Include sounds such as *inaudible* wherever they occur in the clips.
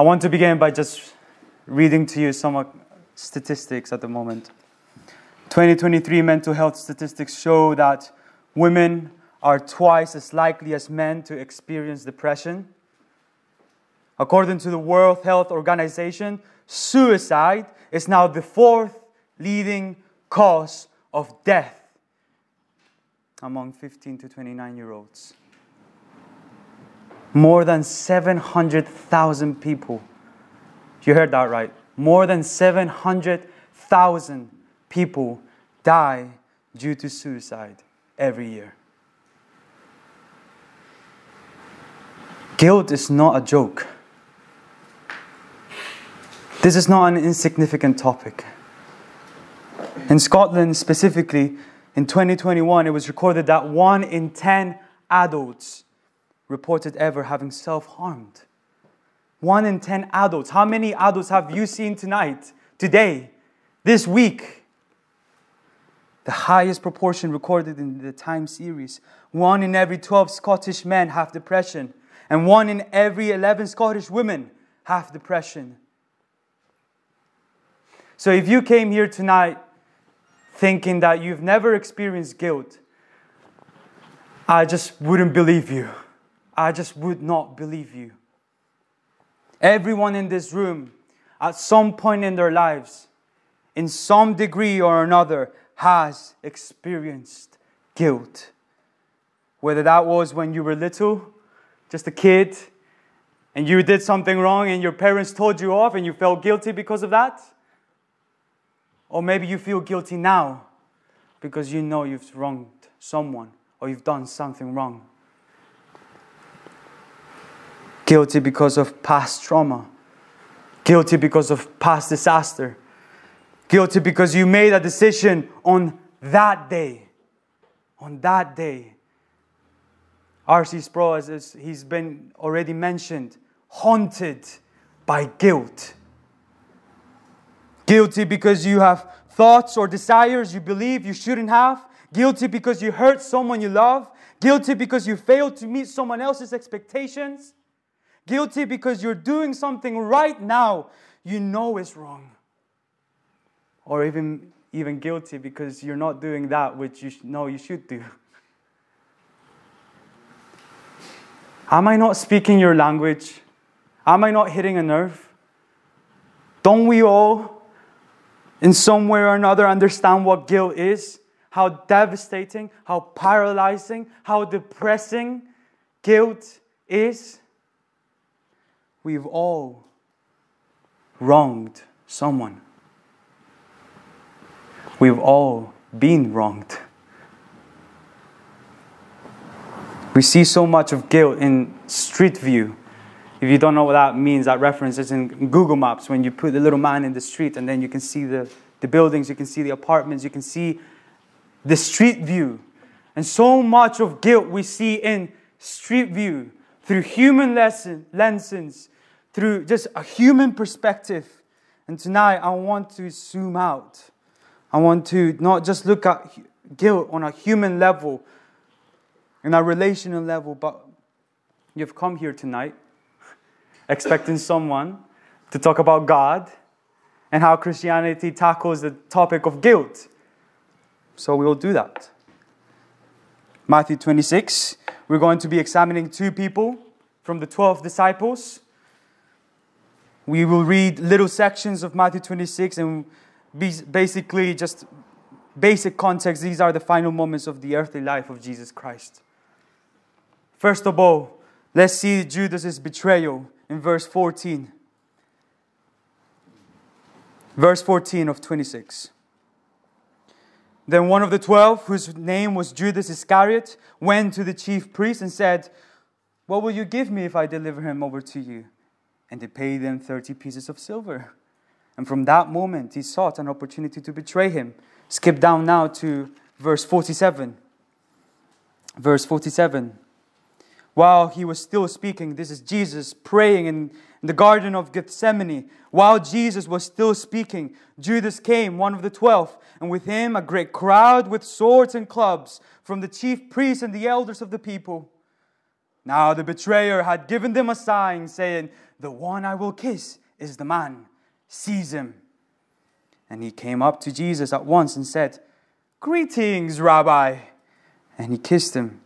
I want to begin by just reading to you some statistics at the moment. 2023 mental health statistics show that women are twice as likely as men to experience depression. According to the World Health Organization, suicide is now the fourth leading cause of death among 15 to 29 year olds. More than 700,000 people. You heard that right. More than 700,000 people die due to suicide every year. Guilt is not a joke. This is not an insignificant topic. In Scotland specifically, in 2021, it was recorded that one in 10 adults reported ever having self harmed. One in 10 adults. How many adults have you seen tonight, today, this week? The highest proportion recorded in the Time series. One in every 12 Scottish men have depression, and one in every 11 Scottish women have depression. So if you came here tonight thinking that you've never experienced guilt, I just wouldn't believe you. I just would not believe you. Everyone in this room, at some point in their lives, in some degree or another, has experienced guilt. Whether that was when you were little, just a kid, and you did something wrong and your parents told you off and you felt guilty because of that or maybe you feel guilty now because you know you've wronged someone or you've done something wrong. Guilty because of past trauma. Guilty because of past disaster. Guilty because you made a decision on that day. On that day. R.C. Sproul, as he's been already mentioned, haunted by guilt. Guilty because you have thoughts or desires you believe you shouldn't have. Guilty because you hurt someone you love. Guilty because you failed to meet someone else's expectations. Guilty because you're doing something right now you know is wrong. Or even, even guilty because you're not doing that which you know you should do. Am I not speaking your language? Am I not hitting a nerve? Don't we all in some way or another understand what guilt is, how devastating, how paralyzing, how depressing guilt is. We've all wronged someone. We've all been wronged. We see so much of guilt in Street View if you don't know what that means, that reference is in Google Maps when you put the little man in the street and then you can see the, the buildings, you can see the apartments, you can see the street view. And so much of guilt we see in street view through human lesson, lenses, through just a human perspective. And tonight I want to zoom out. I want to not just look at guilt on a human level, in a relational level, but you've come here tonight expecting *laughs* someone to talk about God and how Christianity tackles the topic of guilt. So we will do that. Matthew 26, we're going to be examining two people from the 12 disciples. We will read little sections of Matthew 26 and basically just basic context. These are the final moments of the earthly life of Jesus Christ. First of all, let's see Judas's betrayal in verse 14. Verse 14 of 26. Then one of the twelve, whose name was Judas Iscariot, went to the chief priest and said, What will you give me if I deliver him over to you? And they paid him 30 pieces of silver. And from that moment, he sought an opportunity to betray him. Skip down now to verse 47. Verse 47 while he was still speaking. This is Jesus praying in, the Garden of Gethsemane. While Jesus was still speaking, Judas came, one of the twelve, and with him a great crowd with swords and clubs from the chief priests and the elders of the people. Now the betrayer had given them a sign, saying, The one I will kiss is the man. Seize him. And he came up to Jesus at once and said, Greetings, Rabbi. And he kissed him.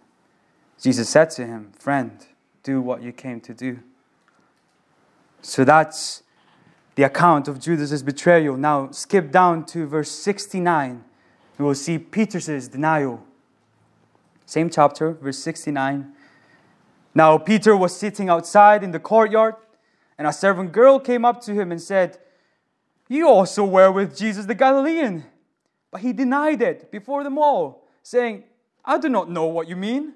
Jesus said to him, Friend, do what you came to do. So that's the account of Judas's betrayal. Now skip down to verse 69. We will see Peter's denial. Same chapter, verse 69. Now Peter was sitting outside in the courtyard, and a servant girl came up to him and said, You also were with Jesus the Galilean. But he denied it before them all, saying, I do not know what you mean.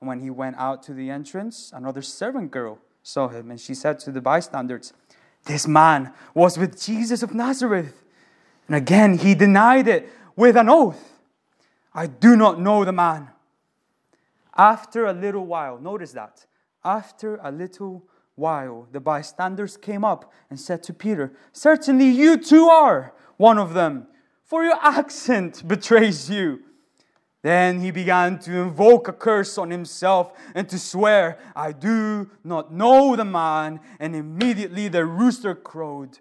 And when he went out to the entrance, another servant girl saw him, and she said to the bystanders, This man was with Jesus of Nazareth. And again he denied it with an oath I do not know the man. After a little while, notice that. After a little while, the bystanders came up and said to Peter, Certainly you too are one of them, for your accent betrays you. Then he began to invoke a curse on himself and to swear, I do not know the man. And immediately the rooster crowed.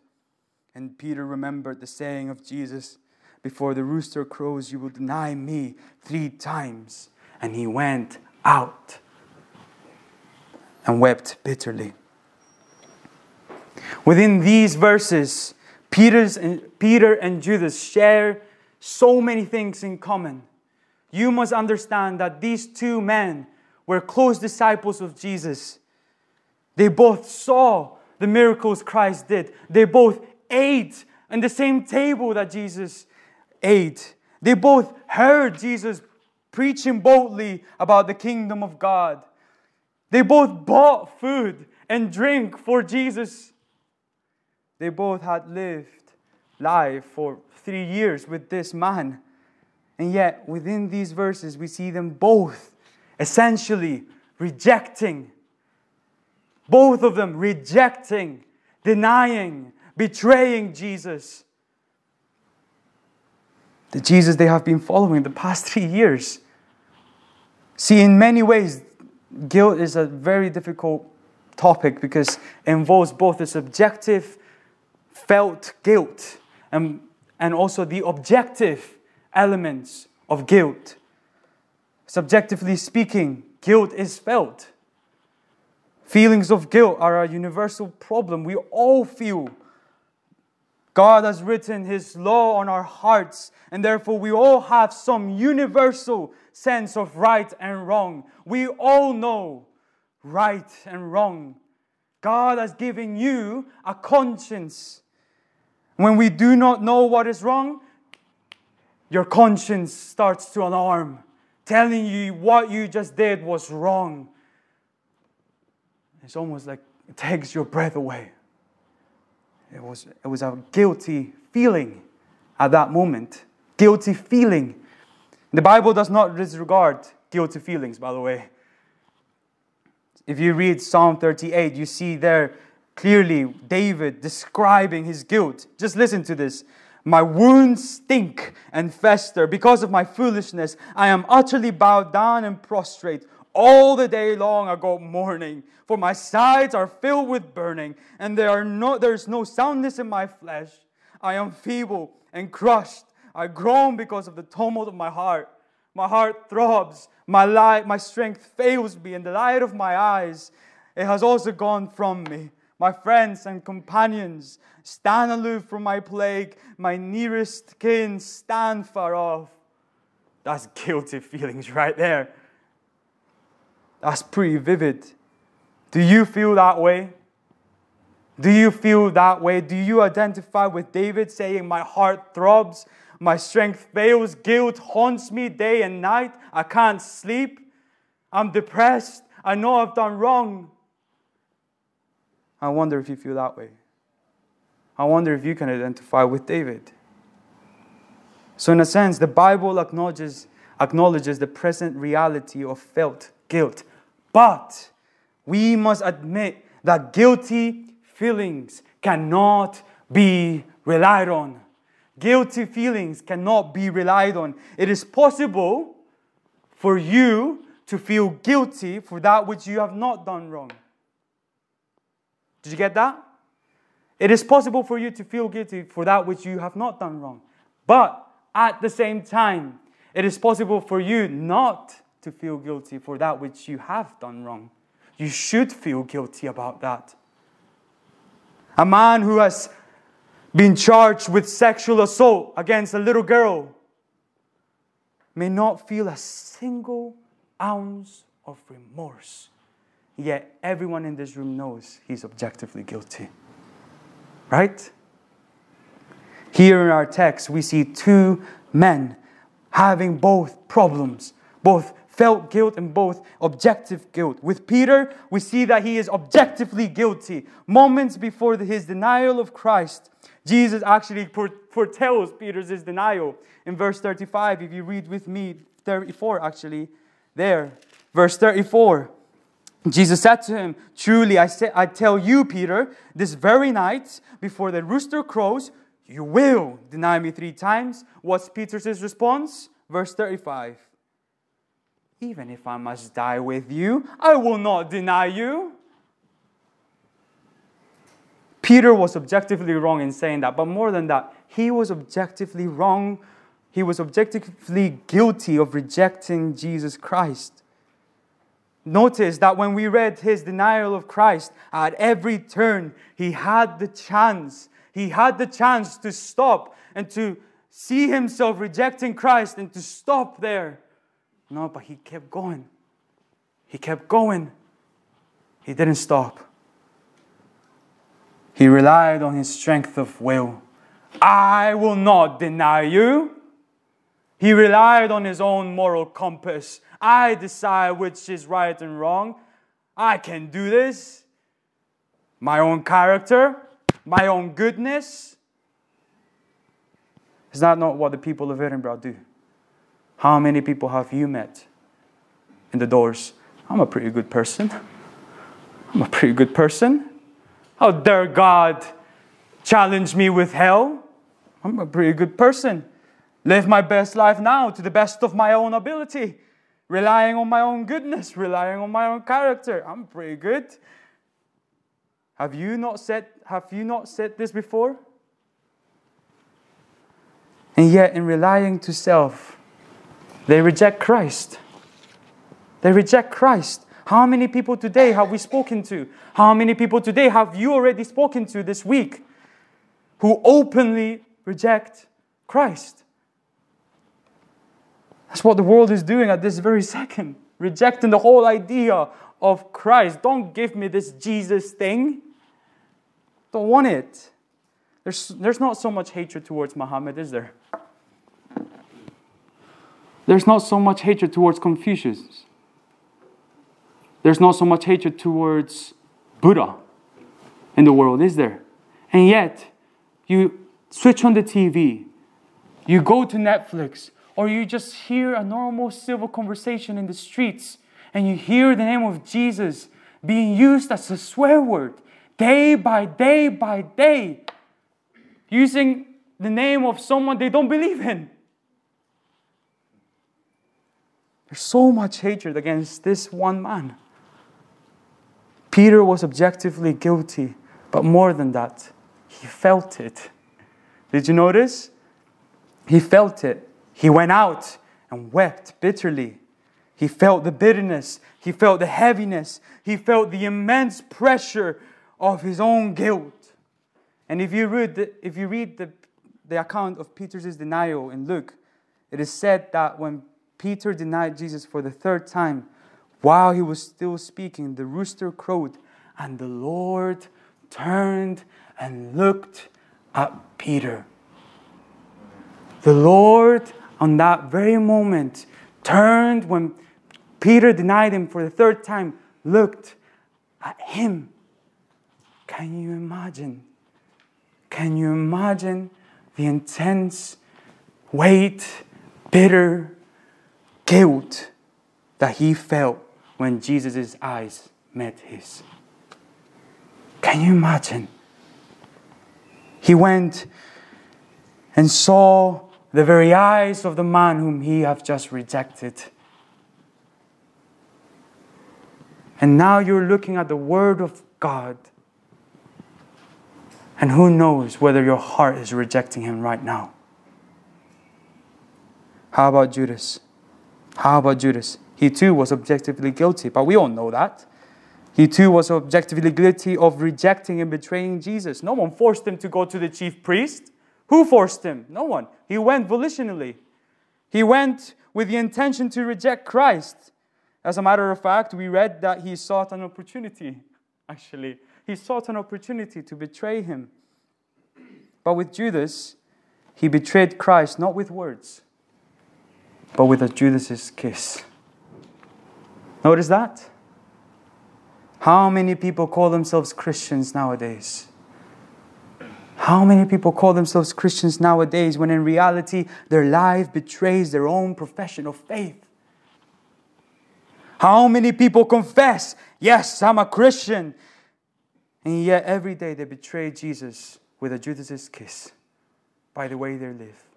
And Peter remembered the saying of Jesus Before the rooster crows, you will deny me three times. And he went out and wept bitterly. Within these verses, Peter's and, Peter and Judas share so many things in common. You must understand that these two men were close disciples of Jesus. They both saw the miracles Christ did. They both ate on the same table that Jesus ate. They both heard Jesus preaching boldly about the kingdom of God. They both bought food and drink for Jesus. They both had lived life for three years with this man. And yet, within these verses, we see them both essentially rejecting, both of them rejecting, denying, betraying Jesus. The Jesus they have been following the past *laughs* three years. See, in many ways, guilt is a very difficult topic because it involves both the subjective, felt guilt and, and also the objective elements of guilt. Subjectively speaking, guilt is felt. Feelings of guilt are a universal problem. We all feel. God has written His law on our hearts, and therefore we all have some universal sense of right and wrong. We all know right and wrong. God has given you a conscience. When we do not know what is wrong, your conscience starts to alarm, telling you what you just did was wrong. It's almost like it takes your breath away. It was, it was a guilty feeling at that moment. Guilty feeling. The Bible does not disregard guilty feelings, by the way. If you read Psalm 38, you see there clearly David describing his guilt. Just listen to this. My wounds stink and fester because of my foolishness. I am utterly bowed down and prostrate. All the day long I go mourning, for my sides are filled with burning, and there, are no, there is no soundness in my flesh. I am feeble and crushed. I groan because of the tumult of my heart. My heart throbs, my light, my strength fails me, and the light of my eyes, it has also gone from me. My friends and companions stand aloof from my plague. My nearest kin stand far off. That's guilty feelings right there. That's pretty vivid. Do you feel that way? Do you feel that way? Do you identify with David saying, My heart throbs, my strength fails, guilt haunts me day and night, I can't sleep, I'm depressed, I know I've done wrong? I wonder if you feel that way. I wonder if you can identify with David. So, in a sense, the Bible acknowledges, acknowledges the present reality of felt guilt. But we must admit that guilty feelings cannot be relied on. Guilty feelings cannot be relied on. It is possible for you to feel guilty for that which you have not done wrong. Did you get that? It is possible for you to feel guilty for that which you have not done wrong. But at the same time, it is possible for you not to feel guilty for that which you have done wrong. You should feel guilty about that. A man who has been charged with sexual assault against a little girl may not feel a single ounce of remorse. Yet everyone in this room knows he's objectively guilty. Right? Here in our text, we see two men having both problems, both felt guilt and both objective guilt. With Peter, we see that he is objectively guilty. Moments before his denial of Christ, Jesus actually foretells Peter's denial in verse 35. If you read with me, 34 actually, there. Verse 34. Jesus said to him, Truly I, say, I tell you, Peter, this very night, before the rooster crows, you will deny me three times. What's Peter's response? Verse 35. Even if I must die with you, I will not deny you. Peter was objectively wrong in saying that, but more than that, he was objectively wrong. He was objectively guilty of rejecting Jesus Christ. Notice that when we read his denial of Christ, at every turn, he had the chance he had the chance to stop and to see himself rejecting Christ and to stop there. No, but he kept going. He kept going. He didn't stop. He relied on his strength of will. I will not deny you. He relied on his own moral compass. I decide which is right and wrong. I can do this. My own character, my own goodness. Is that not what the people of Edinburgh do? How many people have you met in the doors? I'm a pretty good person. I'm a pretty good person. How dare God challenge me with hell? I'm a pretty good person. Live my best life now to the best of my own ability, relying on my own goodness, relying on my own character. I'm pretty good. Have you not said, have you not said this before? And yet, in relying to self, they reject Christ. They reject Christ. How many people today have we spoken to? How many people today have you already spoken to this week who openly reject Christ? That's what the world is doing at this very second, rejecting the whole idea of Christ. Don't give me this Jesus thing. Don't want it. There's, there's not so much hatred towards Muhammad, is there? There's not so much hatred towards Confucius. There's not so much hatred towards Buddha in the world, is there? And yet, you switch on the TV, you go to Netflix, or you just hear a normal civil conversation in the streets, and you hear the name of Jesus being used as a swear word day by day by day, using the name of someone they don't believe in. There's so much hatred against this one man. Peter was objectively guilty, but more than that, he felt it. Did you notice? He felt it. He went out and wept bitterly. He felt the bitterness. He felt the heaviness. He felt the immense pressure of his own guilt. And if you read the, if you read the, the account of Peter's denial in Luke, it is said that when Peter denied Jesus for the third time, while he was still speaking, the rooster crowed, and the Lord turned and looked at Peter. The Lord, on that very moment, turned when Peter denied him for the third time, looked at him can you imagine? Can you imagine the intense weight, bitter guilt that he felt when Jesus' eyes met his? Can you imagine? He went and saw the very eyes of the man whom he had just rejected. And now you're looking at the Word of God. And who knows whether your heart is rejecting Him right now? How about Judas? How about Judas? He too was objectively guilty, but we all know that. He too was objectively guilty of rejecting and betraying Jesus. No one forced him to go to the chief priest. Who forced him? No one. He went volitionally. He went with the intention to reject Christ. As a matter of fact, we read that he sought an opportunity, actually. He sought an opportunity to betray him. But with Judas, he betrayed Christ not with words, but with a Judas's kiss. Notice that? How many people call themselves Christians nowadays? How many people call themselves Christians nowadays when in reality their life betrays their own profession of faith? How many people confess, Yes, I'm a Christian, and yet every day they betray Jesus with a Judas's kiss by the way they live?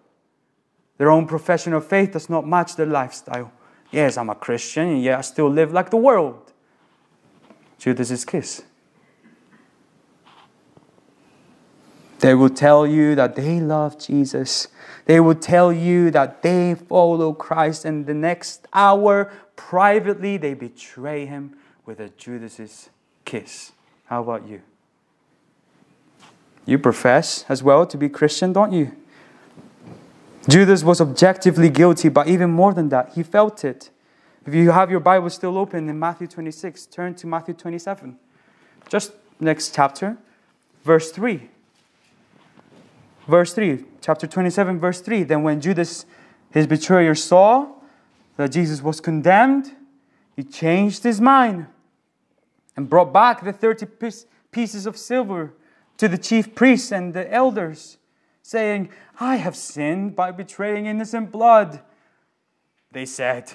Their own profession of faith does not match their lifestyle. Yes, I'm a Christian, and yet I still live like the world. Judas's kiss. They will tell you that they love Jesus. They will tell you that they follow Christ, and the next hour, privately, they betray him with a Judas's kiss. How about you? You profess as well to be Christian, don't you? Judas was objectively guilty, but even more than that, he felt it. If you have your Bible still open in Matthew 26, turn to Matthew 27. Just next chapter, verse 3. Verse 3, chapter 27, verse 3. Then when Judas, his betrayer, saw that Jesus was condemned, he changed his mind and brought back the 30 pieces of silver to the chief priests and the elders, saying, I have sinned by betraying innocent blood. They said,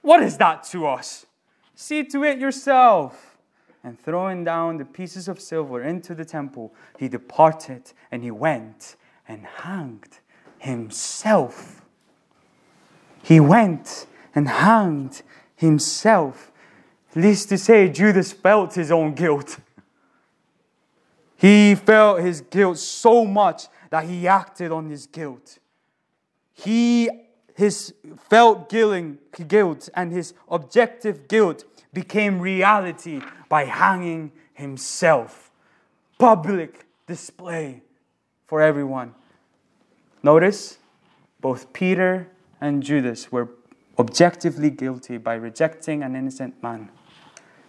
what is that to us? See to it yourself. And throwing down the pieces of silver into the temple, he departed and he went and hanged himself. He went and hanged himself. Least to say, Judas felt his own guilt. He felt his guilt so much that he acted on his guilt. He his felt guilt and his objective guilt became reality by hanging himself. Public display for everyone. Notice both Peter and Judas were objectively guilty by rejecting an innocent man.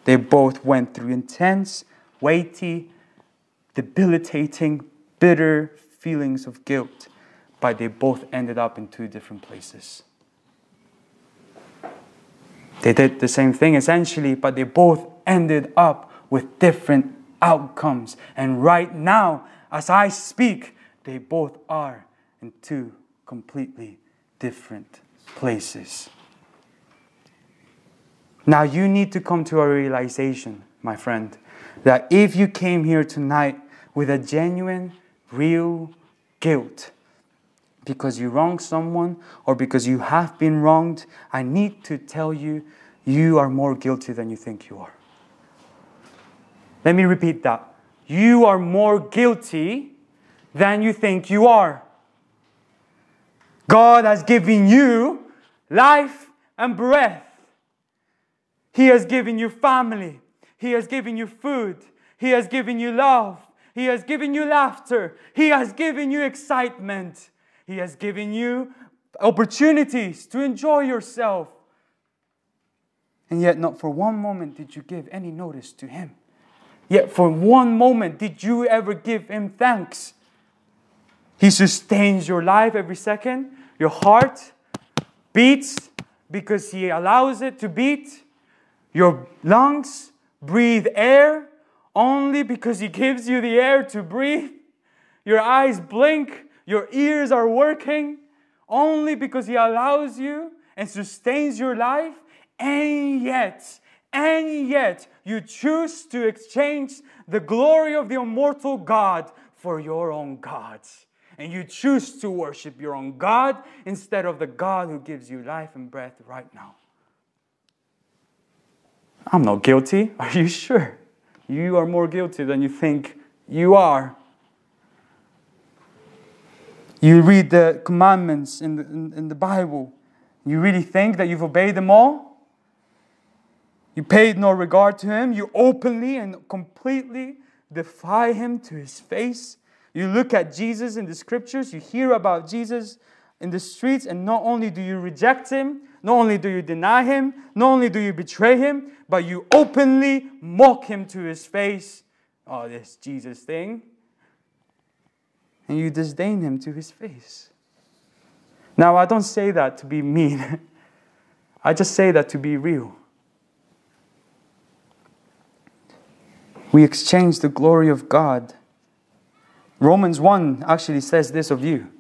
They both went through intense, weighty, debilitating, bitter feelings of guilt but they both ended up in two different places. They did the same thing essentially, but they both ended up with different outcomes. And right now, as I speak, they both are in two completely different places. Now, you need to come to a realization, my friend, that if you came here tonight with a genuine, real guilt, because you wronged someone or because you have been wronged, I need to tell you, you are more guilty than you think you are. Let me repeat that. You are more guilty than you think you are. God has given you life and breath. He has given you family. He has given you food. He has given you love. He has given you laughter. He has given you excitement. He has given you opportunities to enjoy yourself. And yet, not for one moment did you give any notice to Him. Yet, for one moment, did you ever give Him thanks? He sustains your life every second. Your heart beats because He allows it to beat. Your lungs breathe air only because He gives you the air to breathe. Your eyes blink your ears are working only because He allows you and sustains your life, and yet, and yet, you choose to exchange the glory of the immortal God for your own gods. And you choose to worship your own God instead of the God who gives you life and breath right now. I'm not guilty. *laughs* Are you sure? You are more guilty than you think you are. You read the commandments in the, in, in the Bible. You really think that you've obeyed them all? You paid no regard to him. You openly and completely defy him to his face. You look at Jesus in the scriptures, you hear about Jesus in the streets, and not only do you reject him, not only do you deny him, not only do you betray him, but you openly mock him to his face. Oh, this Jesus thing. And you disdain him to his face. Now, I don't say that to be mean, *laughs* I just say that to be real. We exchange the glory of God. Romans 1 actually says this of you.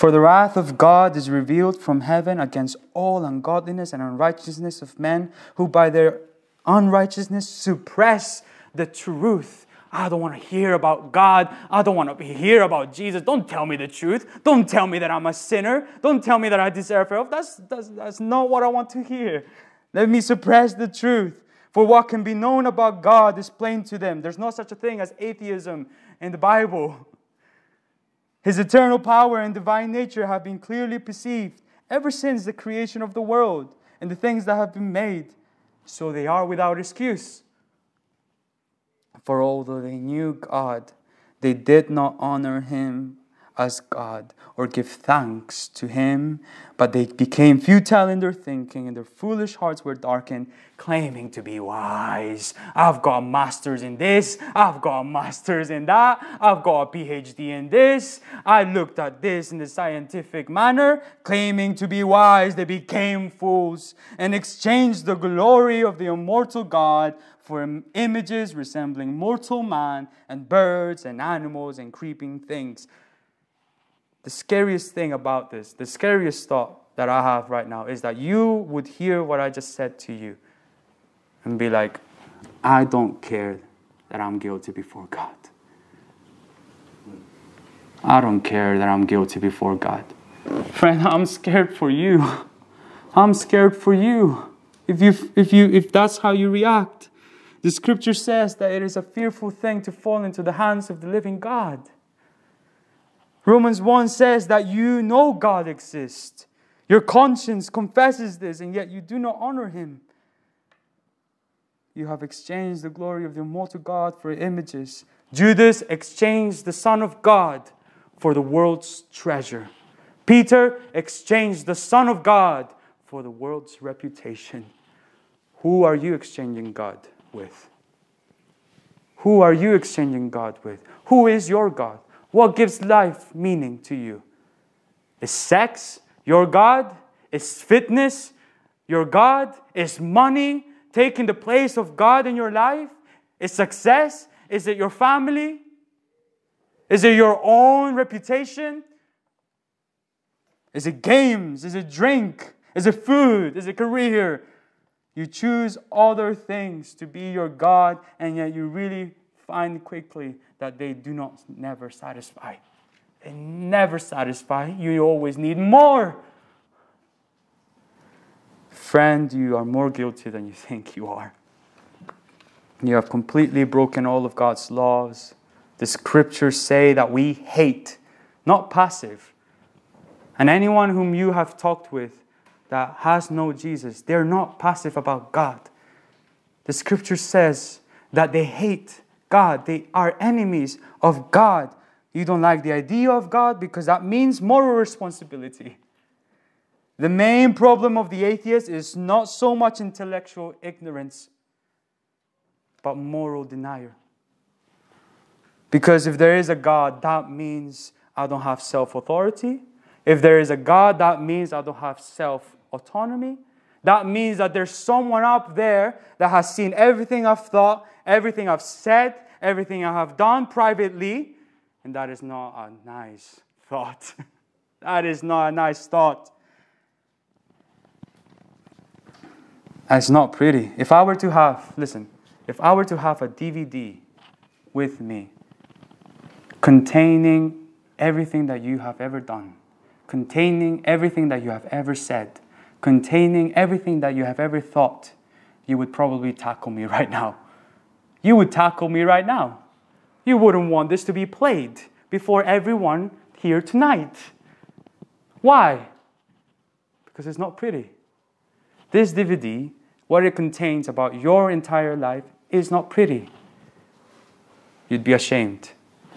For the wrath of God is revealed from heaven against all ungodliness and unrighteousness of men who by their unrighteousness suppress the truth. I don't want to hear about God. I don't want to hear about Jesus. Don't tell me the truth. Don't tell me that I'm a sinner. Don't tell me that I deserve help. That's, that's, that's not what I want to hear. Let me suppress the truth. For what can be known about God is plain to them. There's no such a thing as atheism in the Bible. His eternal power and divine nature have been clearly perceived ever since the creation of the world and the things that have been made. So they are without excuse. For although they knew God, they did not honor him as God or give thanks to him, but they became futile in their thinking and their foolish hearts were darkened, claiming to be wise. I've got masters in this, I've got masters in that, I've got a PhD in this. I looked at this in the scientific manner, claiming to be wise. They became fools and exchanged the glory of the immortal God for images resembling mortal man and birds and animals and creeping things the scariest thing about this, the scariest thought that I have right now is that you would hear what I just said to you and be like, I don't care that I'm guilty before God. I don't care that I'm guilty before God. Friend, I'm scared for you. I'm scared for you. If you if you if that's how you react. The scripture says that it is a fearful thing to fall into the hands of the living God. Romans 1 says that you know God exists. Your conscience confesses this, and yet you do not honor Him. You have exchanged the glory of the immortal God for images. Judas exchanged the Son of God for the world's treasure. Peter exchanged the Son of God for the world's reputation. Who are you exchanging God with? Who are you exchanging God with? Who is your God? What gives life meaning to you? Is sex your God? Is fitness your God? Is money taking the place of God in your life? Is success? Is it your family? Is it your own reputation? Is it games? Is it drink? Is it food? Is it career? You choose other things to be your God, and yet you really find quickly that they do not never satisfy. They never satisfy. You always need more. Friend, you are more guilty than you think you are. You have completely broken all of God's laws. The scriptures say that we hate, not passive. And anyone whom you have talked with that has no Jesus, they're not passive about God. The scripture says that they hate God. They are enemies of God. You don't like the idea of God because that means moral responsibility. The main problem of the atheist is not so much intellectual ignorance, but moral denial. Because if there is a God, that means I don't have self authority. If there is a God, that means I don't have self autonomy. That means that there's someone up there that has seen everything I've thought, everything I've said, everything I have done privately, and that is not a nice thought. *laughs* that is not a nice thought. It's not pretty. If I were to have, listen, if I were to have a DVD with me containing everything that you have ever done, containing everything that you have ever said, containing everything that you have ever thought, you would probably tackle me *laughs* right now. You would tackle me right now. You wouldn't want this to be played before everyone here tonight. Why? Because it's not pretty. This DVD, what it contains about your entire life, is not pretty. You'd be ashamed.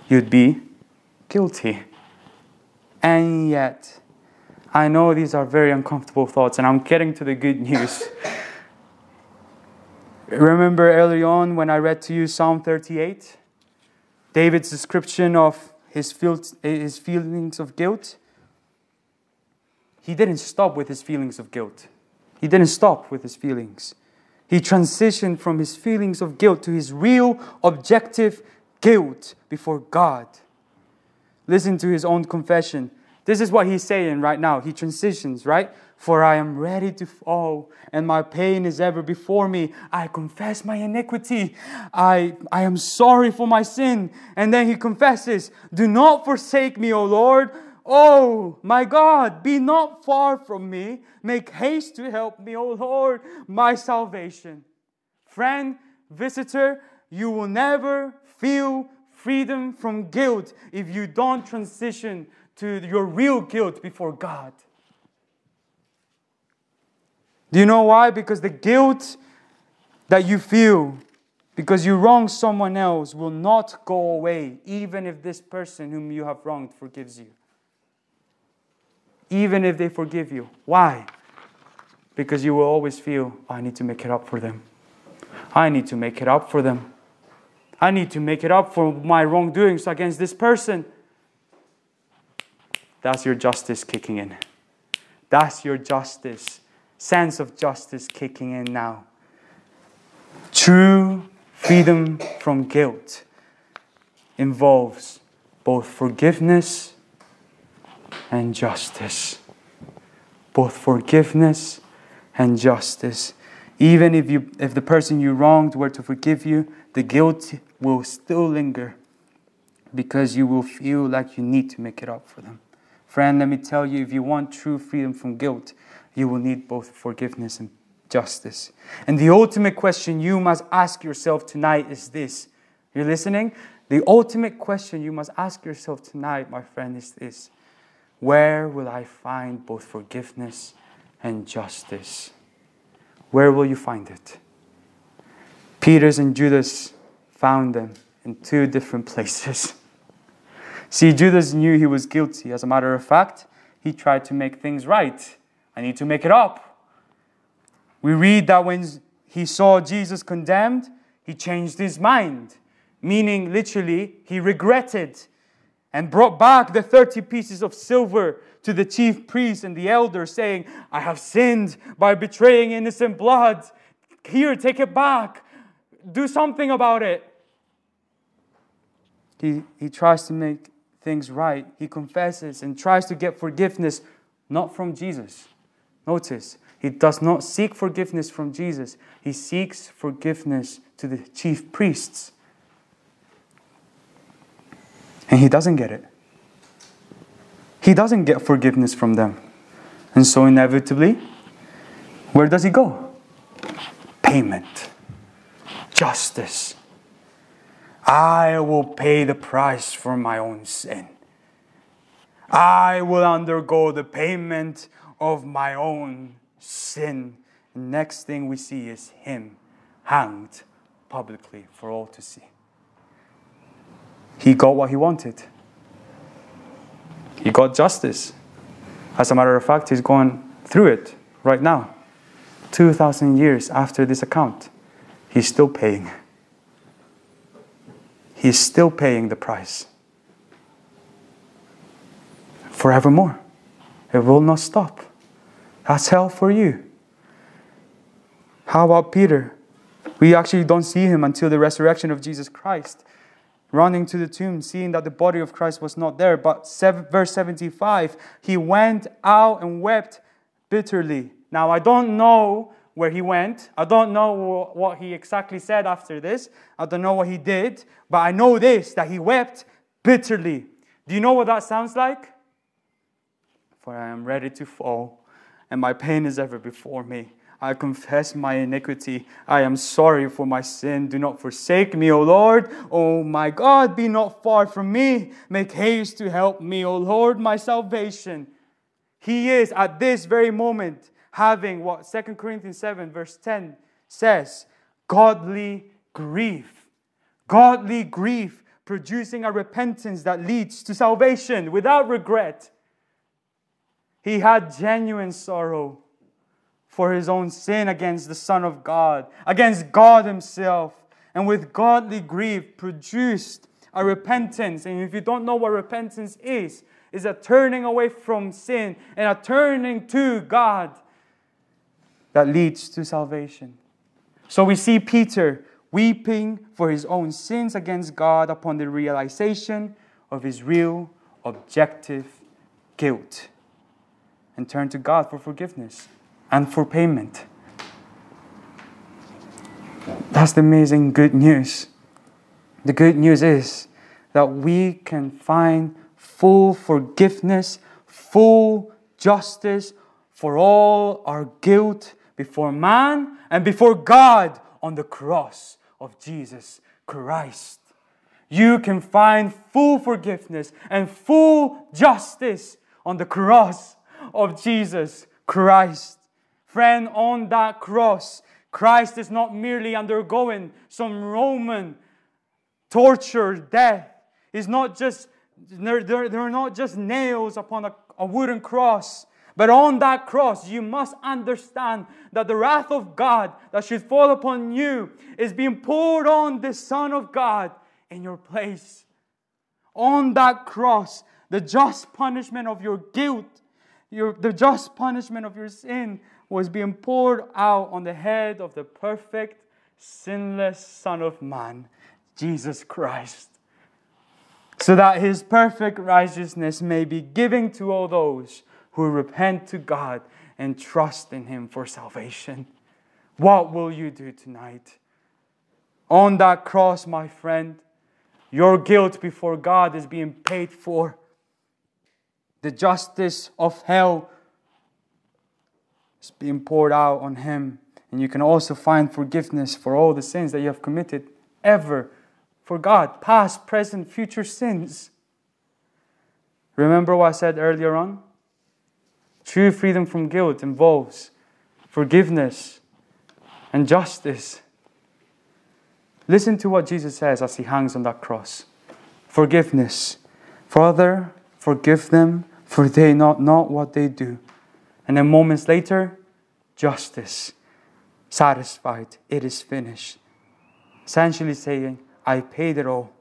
You'd be guilty. And yet, I know these are very uncomfortable thoughts, and I'm getting to the good *laughs* news. Remember early on when I read to you Psalm 38? David's description of his, his feelings of guilt? He didn't stop with his feelings of guilt. He didn't stop with his feelings. He transitioned from his feelings of guilt to his real, objective guilt before God. Listen to his own confession. This is what he's saying right now. He transitions, right? For I am ready to fall, and my pain is ever before me. I confess my iniquity. I, I am sorry for my sin. And then he confesses, Do not forsake me, O Lord. Oh, my God, be not far from me. Make haste to help me, O Lord, my salvation. Friend, visitor, you will never feel freedom from guilt if you don't transition to your real guilt before God. Do you know why? Because the guilt that you feel because you wronged someone else will not go away, even if this person whom you have wronged forgives you. Even if they forgive you. Why? Because you will always feel, I need to make it up for them. I need to make it up for them. I need to make it up for my wrongdoings against this person. That's your justice kicking in. That's your justice, sense of justice kicking in now. True freedom from guilt involves both forgiveness and justice. Both forgiveness and justice. Even if, you, if the person you wronged were to forgive you, the guilt will still linger because you will feel like you need to make it up for them. Friend, let me tell you if you want true freedom from guilt, you will need both forgiveness and justice. And the ultimate question you must ask yourself tonight is this. You're listening? The ultimate question you must ask yourself tonight, my friend, is this Where will I find both forgiveness and justice? Where will you find it? Peter's and Judas found them in two different *laughs* places. See, Judas knew he was guilty. As a matter of fact, he tried to make things right. I need to make it up. We read that when he saw Jesus condemned, he changed his mind, meaning literally, he regretted and brought back the 30 pieces of silver to the chief priest and the elders, saying, I have sinned by betraying innocent blood. Here, take it back. Do something about it. He, he tries to make things right. He confesses and tries to get forgiveness, not from Jesus. Notice, he does not seek forgiveness from Jesus, he seeks forgiveness to the chief priests. And he doesn't get it. He doesn't get forgiveness from them. And so, inevitably, where does he go? Payment, justice I will pay the price for my own sin. I will undergo the payment of my own sin. next thing we see is him hanged publicly for all to see. He got what he wanted. He got justice. As a matter of fact, he's going through it right now. 2,000 years after this account, he's still paying. He's still paying the price. Forevermore. It will not stop. That's hell for you. How about Peter? We actually don't see him until the resurrection of Jesus Christ. Running to the tomb, seeing that the body of Christ was not there. But seven, verse 75, he went out and wept bitterly. Now, I don't know where he went. I don't know what he exactly said after this. I don't know what he did, but I know this that he wept bitterly. Do you know what that sounds like? For I am ready to fall, and my pain is ever before me. I confess my iniquity. I am sorry for my sin. Do not forsake me, O Lord. O my God, be not far from me. Make haste to help me, O Lord, my salvation. He is at this very moment having what 2 Corinthians 7, verse 10 says godly grief. Godly grief producing a repentance that leads to salvation without regret. He had genuine sorrow for his own sin against the Son of God, against God Himself, and with godly grief produced a repentance. And if you don't know what repentance is, is a turning away from sin and a turning to God that leads to salvation. So we see Peter weeping for his own sins against God upon the realization of his real, objective guilt and turn to God for forgiveness and for payment. That's the amazing good news. The good news is that we can find full forgiveness, full justice for all our guilt before man and before God on the cross of Jesus Christ. You can find full forgiveness and full justice on the cross of Jesus Christ. Friend, on that cross, Christ is not merely undergoing some Roman torture, death. He's not just, they're, they're, they're not just nails upon a, a wooden cross. But on that cross, you must understand that the wrath of God that should fall upon you is being poured on the Son of God in your place. On that cross, the just punishment of your guilt, your, the just punishment of your sin was being poured out on the head of the perfect, sinless Son of Man, Jesus Christ, so that his perfect righteousness may be given to all those who repent to God and trust in him for salvation. What will you do tonight? On that cross, my friend, your guilt before God is being paid for. The justice of hell is being poured out on him. And you can also find forgiveness for all the sins that you have committed ever for God, past, present, future sins. Remember what I said earlier on? True freedom from guilt involves forgiveness and justice. Listen to what Jesus says as he hangs on that cross forgiveness. Father, forgive them, for they know not what they do. And then moments later, justice. Satisfied. It is finished. Essentially saying, I paid it all.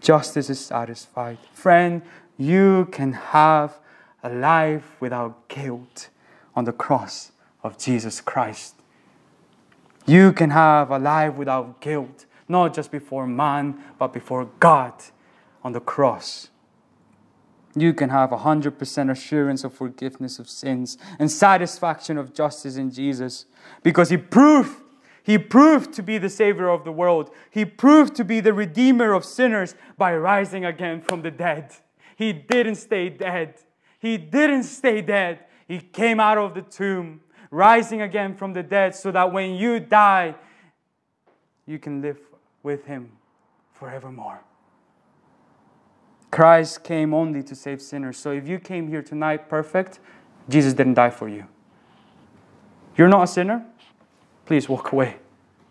Justice is satisfied. Friend, you can have a life without guilt on the cross of Jesus Christ. You can have a life without guilt, not just before man, but before God on the cross you can have 100% assurance of forgiveness of sins and satisfaction of justice in Jesus because he proved he proved to be the savior of the world. He proved to be the redeemer of sinners by rising again from the dead. He didn't stay dead. He didn't stay dead. He came out of the tomb, rising again from the dead so that when you die, you can live with him forevermore. Christ came only to save sinners. So if you came here tonight perfect, Jesus didn't die for you. You're not a sinner? Please walk away.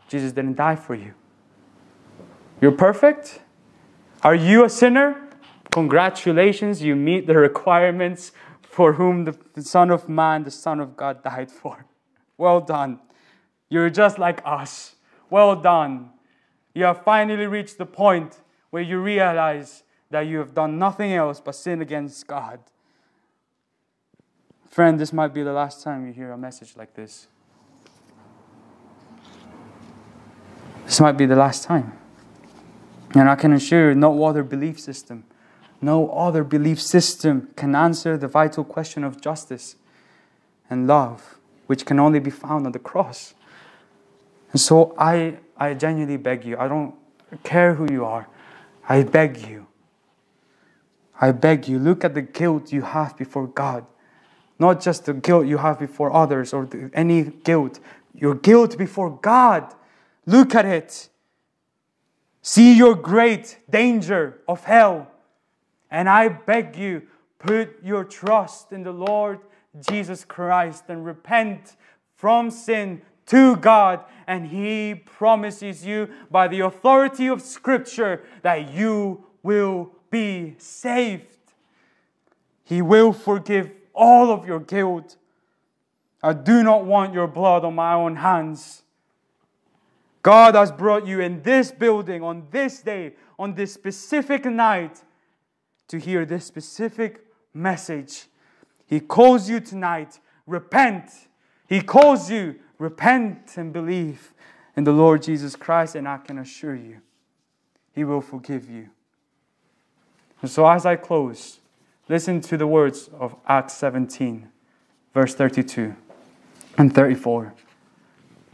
Jesus didn't die for you. You're perfect? Are you a sinner? Congratulations, you meet the requirements for whom the, the Son of Man, the Son of God, died for. Well done. You're just like us. Well done. You have finally reached the point where you realize that you have done nothing else but sin against God. Friend, this might be the last time you hear a message like this. This might be the last time. And I can assure you, no other belief system, no other belief system can answer the vital question of justice and love, which can only be found on the cross. And so I, I genuinely beg you, I don't care who you are, I beg you, I beg you, look at the guilt you have before God. Not just the guilt you have before others or the, any guilt, your guilt before God. Look at it. See your great danger of hell. And I beg you, put your trust in the Lord Jesus Christ and repent from sin to God. And He promises you by the authority of Scripture that you will be saved. He will forgive all of your guilt. I do not want your blood on my own hands. God has brought you in this building on this day, on this specific night, to hear this specific message. He calls you tonight, repent. He calls you, repent and believe in the Lord Jesus Christ, and I can assure you, He will forgive you. And so, as I close, listen to the words of Acts 17, verse 32 and 34.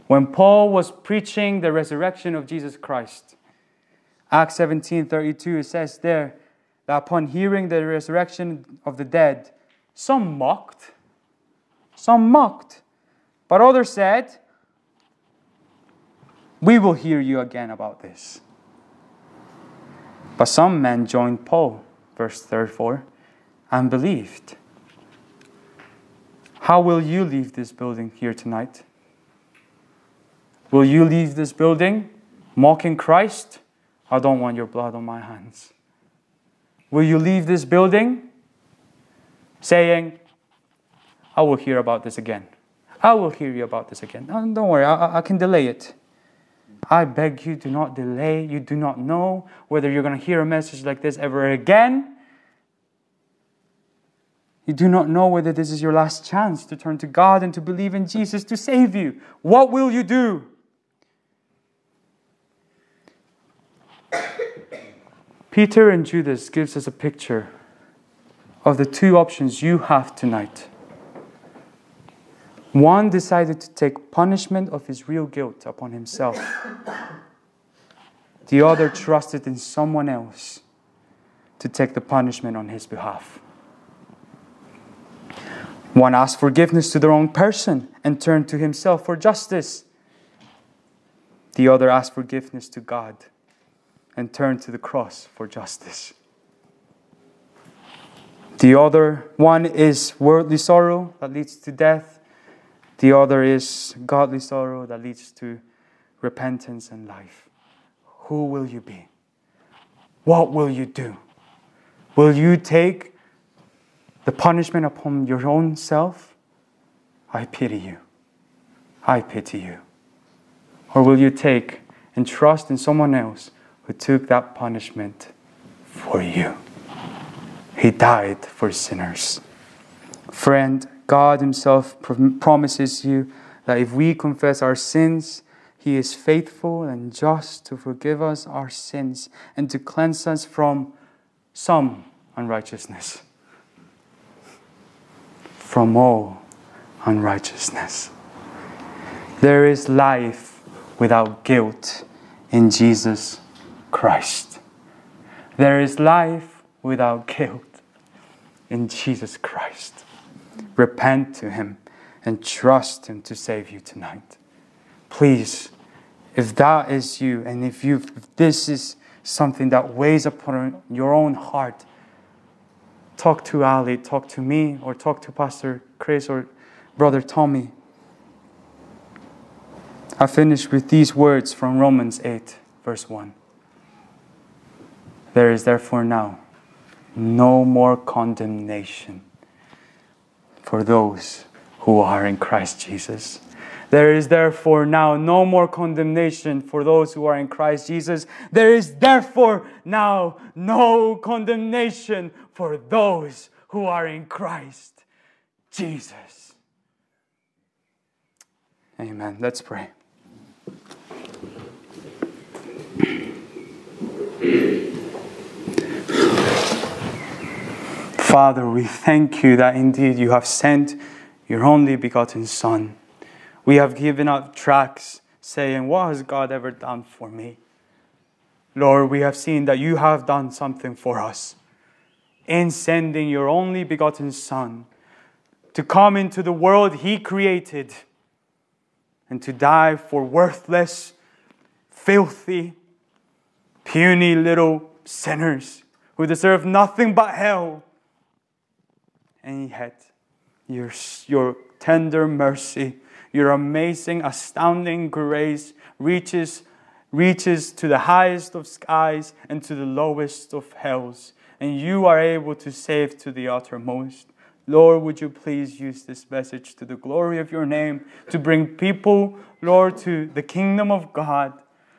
When Paul was preaching the resurrection of Jesus Christ, Acts 17 32, it says there that upon hearing the resurrection of the dead, some mocked, some mocked, but others said, We will hear you again about this. But some men joined Paul, verse 34, and believed. How will you leave this building here tonight? Will you leave this building mocking Christ? I don't want your blood on my hands. Will you leave this building saying, I will hear about this again? I will hear you about this again. don't worry, I, I can delay it. I beg you, do not delay. You do not know whether you're going to hear a message like this ever again. You do not know whether this is your last chance to turn to God and to believe in Jesus to save you. What will you do? Peter and Judas gives us a picture of the two options you have tonight. One decided to take punishment of his real guilt upon himself. The other trusted in someone else to take the punishment on his behalf. One asked forgiveness to the wrong person and turned to himself for justice. The other asked forgiveness to God and turn to the cross for justice. The other one is worldly sorrow that leads to death. The other is godly sorrow that leads to repentance and life. Who will you be? What will you do? Will you take the punishment upon your own self? I pity you. I pity you. Or will you take and trust in someone else who took that punishment for you? He died for sinners. Friend, God Himself promises you that if we confess our sins, He is faithful and just to forgive us our sins and to cleanse us from some unrighteousness. From all unrighteousness. There is life without guilt in Jesus Christ. There is life without guilt in Jesus Christ. Repent to Him and trust Him to save you tonight. Please, if that is you, and if you if this is something that weighs upon your own heart, talk to Ali, talk to me, or talk to Pastor Chris or Brother Tommy. I finish with these words from Romans 8, verse 1. There is therefore now no more condemnation for those who are in Christ Jesus. There is therefore now no more condemnation for those who are in Christ Jesus. There is therefore now no condemnation for those who are in Christ Jesus. Amen. Let's pray. Father, we thank you that indeed you have sent your only begotten Son. We have given up tracts saying, What has God ever done for me? Lord, we have seen that you have done something for us in sending your only begotten Son to come into the world He created and to die for worthless, filthy, puny little sinners who deserve nothing but hell. And yet, your, your tender mercy, your amazing, astounding grace reaches, reaches to the highest of skies and to the lowest of hells. And you are able to save to the uttermost. Lord, would you please use this message to the glory of your name to bring people, Lord, to the kingdom of God.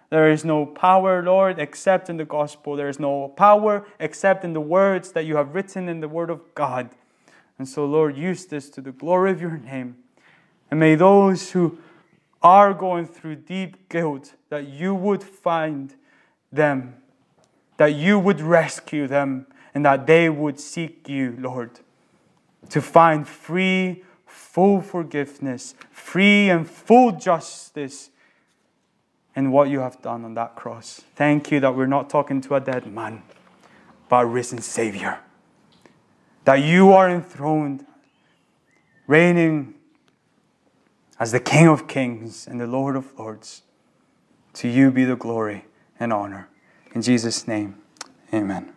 There is no power, Lord, except in the gospel. There is no power except in the words that you have written in the word of God. And so, Lord, use this to the glory of your name. And may those who are going through deep guilt, that you would find them, that you would rescue them, and that they would seek you, Lord, to find free, full forgiveness, free and full justice in what you have done on that cross. Thank you that we're not talking to a dead man, but a risen Savior that you are enthroned, reigning as the King of kings and the Lord of lords. To you be the glory and honor. In Jesus' name, amen.